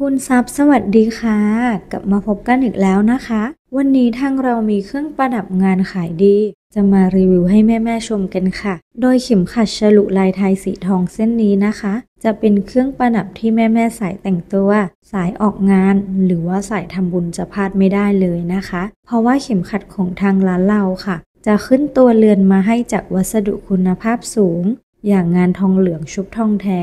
คุณซับสวัสดีค่ะ กลับมาพบกันอีกแล้วนะคะ วันนี้ทางเรามีเครื่องประดับงานขายดี จะมารีวิวให้แม่ๆชมกันค่ะ โดยเข็มขัดฉลุลายไทยสีทองเส้นนี้นะคะ จะเป็นเครื่องประดับที่แม่ๆสายแต่งตัว สายออกงาน หรือว่าสายทำบุญจะพลาดไม่ได้เลยนะคะ เพราะว่าเข็มขัดของทางร้านเราค่ะ จะขึ้นตัวเรือนมาให้จากวัสดุคุณภาพสูง อย่างงานทองเหลืองชุบทองแท้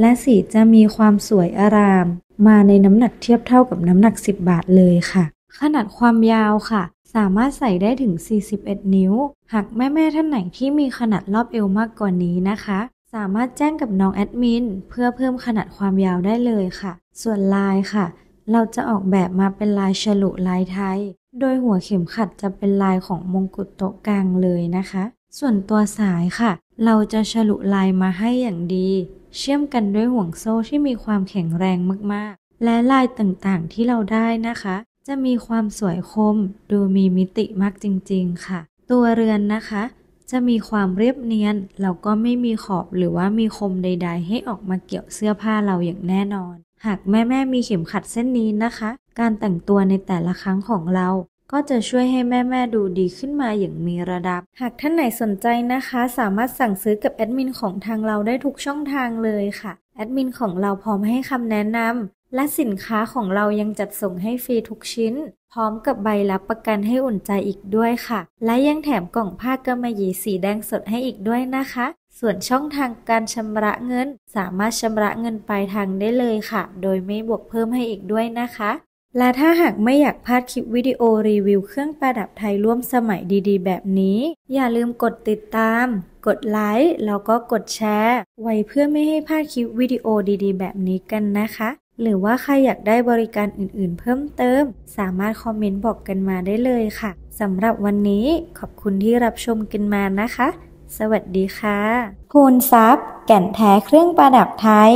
และสีจะมีความสวยอาราม มาในน้ำหนักเทียบเท่ากับน้ำหนัก 10 บาทเลยค่ะ ขนาดความยาวค่ะ สามารถใส่ได้ถึง 41 นิ้ว หากแม่ๆท่านไหนที่มีขนาดรอบเอวมากกว่านี้นะคะ สามารถแจ้งกับน้องแอดมินเพื่อเพิ่มขนาดความยาวได้เลยค่ะ ส่วนลายค่ะ เราจะออกแบบมาเป็นลายฉลุลายไทย โดยหัวเข็มขัดจะเป็นลายของมงกุฎโต๊ะกลางเลยนะคะ ส่วนตัวสายค่ะ เราจะฉลุลายมาให้อย่างดี เชื่อมกันด้วยห่วงโซ่ที่มีความแข็งแรงมากๆ และลายต่างๆที่เราได้นะคะ จะมีความสวยคม ดูมีมิติมากจริงๆค่ะ ตัวเรือนนะคะ จะมีความเรียบเนียนแล้วก็ไม่มีขอบหรือว่ามีคมใด ๆ ให้ออกมาเกี่ยวเสื้อผ้าเราอย่างแน่นอน หากแม่ๆมีเข็มขัดเส้นนี้นะคะ การแต่งตัวในแต่ละครั้งของเรา ก็จะช่วยให้แม่ๆดูดีขึ้นมาอย่างมีระดับ หากท่านไหนสนใจนะคะ สามารถสั่งซื้อกับแอดมินของทางเราได้ทุกช่องทางเลยค่ะ แอดมินของเราพร้อมให้คำแนะนำและสินค้าของเรายังจัดส่งให้ฟรีทุกชิ้น พร้อมกับใบรับประกันให้อุ่นใจอีกด้วยค่ะ และยังแถมกล่องผ้ากำมะหยี่สีแดงสดให้อีกด้วยนะคะ ส่วนช่องทางการชำระเงิน สามารถชำระเงินปลายทางได้เลยค่ะ โดยไม่บวกเพิ่มให้อีกด้วยนะคะ และถ้าหากไม่อยากพลาดคลิปวิดีโอรีวิวเครื่องประดับไทยร่วมสมัยดีๆ แบบนี้ อย่าลืมกดติดตาม กดไลค์แล้วก็กดแชร์ ไว้เพื่อไม่ให้พลาดคลิปวิดีโอดีๆ แบบนี้กันนะคะ หรือว่าใครอยากได้บริการอื่นๆ เพิ่มเติม สามารถคอมเมนต์บอกกันมาได้เลยค่ะสำหรับวันนี้ขอบคุณที่รับชมกันมานะคะ สวัสดีค่ะคูณทรัพย์แก่นแท้เครื่องประดับไทย